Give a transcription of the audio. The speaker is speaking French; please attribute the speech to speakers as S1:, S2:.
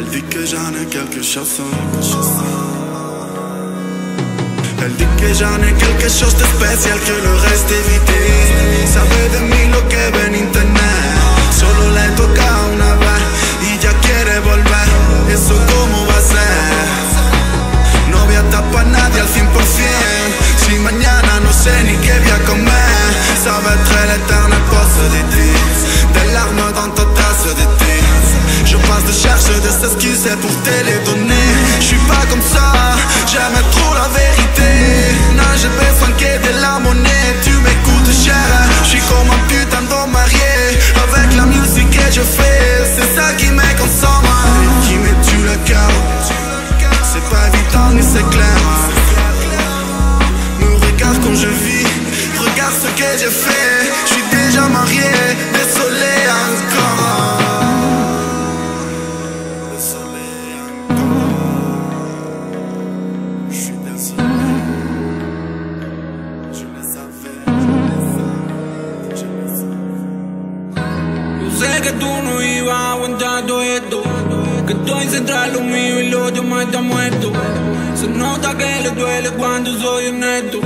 S1: Elle dit que j'en ai quelque chose. Elle dit que j'en ai quelque chose de especial que lo reste évité. Sabe de lo que comme ça, j'aime trop la vérité. Non, j'ai besoin que de la monnaie. Tu m'écoutes cher, je suis comme un putain d'homme marié. Avec la musique que je fais, c'est ça qui me consomme. Qui me tue le cœur. C'est pas évident ni c'est clair. Me regarde quand je vis, regarde ce que. Je suis
S2: que tú no ibas a aguantar todo esto. Que estoy central lo mío y lo demás está muerto Se nota que le duele cuando soy honesto